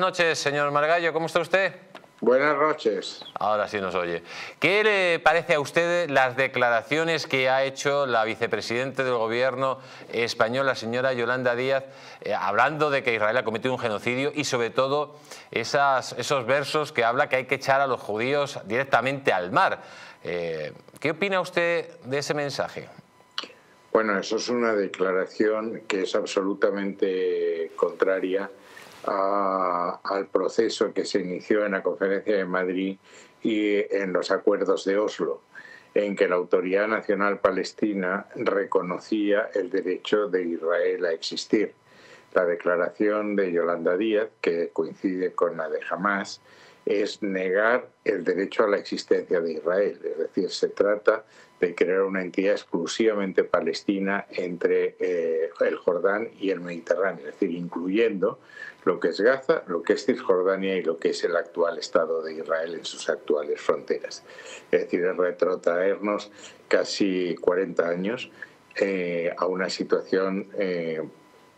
Buenas noches, señor Margallo, ¿cómo está usted? Buenas noches. Ahora sí nos oye. ¿Qué le parece a usted las declaraciones que ha hecho la vicepresidenta del gobierno español, la señora Yolanda Díaz, eh, hablando de que Israel ha cometido un genocidio y sobre todo esas, esos versos que habla que hay que echar a los judíos directamente al mar? Eh, ¿Qué opina usted de ese mensaje? Bueno, eso es una declaración que es absolutamente contraria al proceso que se inició en la conferencia de Madrid y en los acuerdos de Oslo, en que la Autoridad Nacional Palestina reconocía el derecho de Israel a existir. La declaración de Yolanda Díaz, que coincide con la de Hamas, es negar el derecho a la existencia de Israel. Es decir, se trata de crear una entidad exclusivamente palestina entre eh, el Jordán y el Mediterráneo, es decir, incluyendo lo que es Gaza, lo que es Cisjordania y lo que es el actual Estado de Israel en sus actuales fronteras. Es decir, retrotraernos casi 40 años eh, a una situación eh,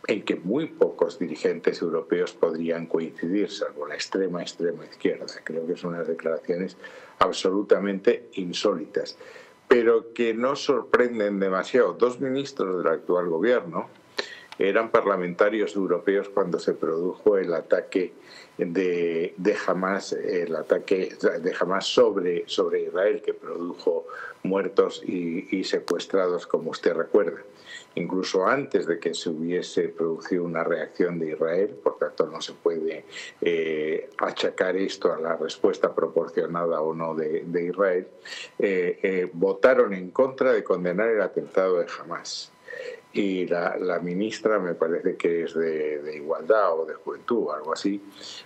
en que muy pocos dirigentes europeos podrían coincidir, salvo la extrema, extrema izquierda. Creo que son unas declaraciones absolutamente insólitas, pero que no sorprenden demasiado. Dos ministros del actual gobierno eran parlamentarios europeos cuando se produjo el ataque de, de Hamas, el ataque de Hamas sobre, sobre Israel, que produjo muertos y secuestrados, como usted recuerda incluso antes de que se hubiese producido una reacción de Israel, por tanto no se puede eh, achacar esto a la respuesta proporcionada o no de, Israel, eh, eh, votaron en contra de condenar el atentado de Hamas. Y la, ministra, me parece que es de, Igualdad o de Juventud, algo así,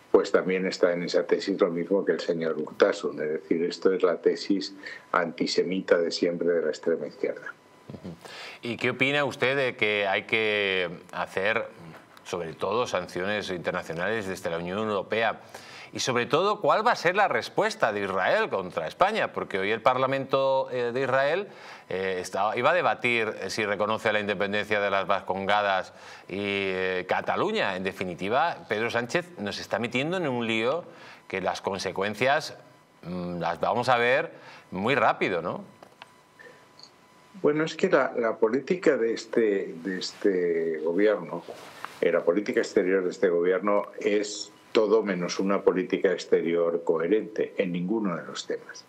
pues también está en esa tesis lo mismo que el señor Urtasun. Es decir, esto es la tesis antisemita de siempre de la extrema izquierda. ¿Y qué opina usted de que hay que hacer, sobre todo, sanciones internacionales desde la Unión Europea? Y sobre todo, ¿cuál va a ser la respuesta de Israel contra España? Porque hoy el Parlamento eh, de Israel eh, iba a debatir si reconoce la independencia de las Vascongadas y eh, Cataluña. En definitiva, Pedro Sánchez nos está metiendo en un lío que las consecuencias mm, las vamos a ver muy rápido, ¿no? Bueno, es que la, política de este, de este gobierno, eh, la política exterior de este gobierno es todo menos una política exterior coherente en ninguno de los temas.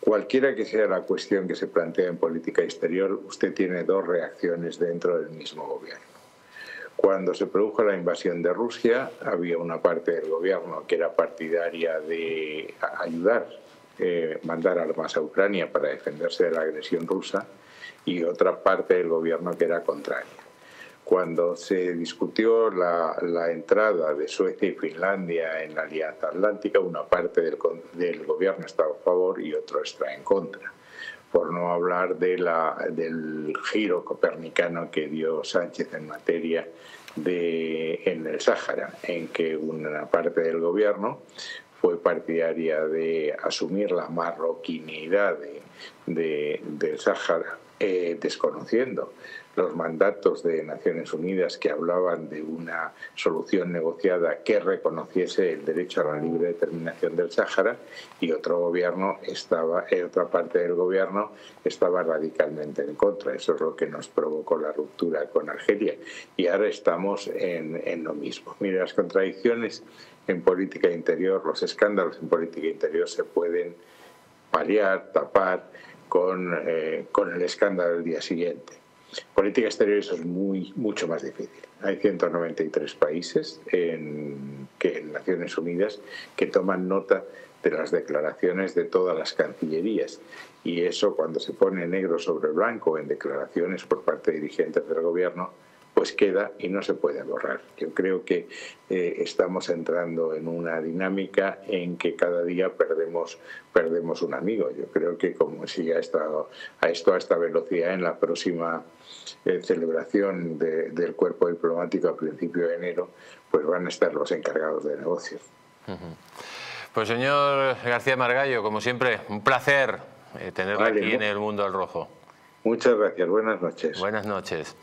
Cualquiera que sea la cuestión que se plantea en política exterior, usted tiene dos reacciones dentro del mismo gobierno. Cuando se produjo la invasión de Rusia, había una parte del gobierno que era partidaria de ayudar, eh, mandar armas a Ucrania para defenderse de la agresión rusa, y otra parte del gobierno que era contraria. Cuando se discutió la, entrada de Suecia y Finlandia en la Alianza Atlántica, una parte del, gobierno estaba a favor y otro está en contra. Por no hablar de la, del giro copernicano que dio Sánchez en materia de en el Sáhara, en que una parte del gobierno fue partidaria de asumir la marroquinidad de, del Sáhara eh, desconociendo los mandatos de Naciones Unidas que hablaban de una solución negociada que reconociese el derecho a la libre determinación del Sáhara y otro gobierno estaba, eh, otra parte del gobierno estaba radicalmente en contra. Eso es lo que nos provocó la ruptura con Argelia y ahora estamos en, en lo mismo. Mire, las contradicciones en política interior, los escándalos en política interior se pueden paliar, tapar con, eh, con el escándalo del día siguiente. Política exterior eso es muy, mucho más difícil. Hay 193 países en, que, en Naciones Unidas que toman nota de las declaraciones de todas las cancillerías. Y eso cuando se pone negro sobre blanco en declaraciones por parte de dirigentes del gobierno, pues queda y no se puede borrar. Yo creo que eh, estamos entrando en una dinámica en que cada día perdemos, perdemos un amigo. Yo creo que como siga esto, a esto a esta velocidad en la próxima eh, celebración del cuerpo diplomático a principio de enero, pues van a estar los encargados de negocios. Pues señor García Margallo, como siempre, un placer eh, tenerlo aquí en el Mundo del Rojo. Muchas gracias, buenas noches. Buenas noches.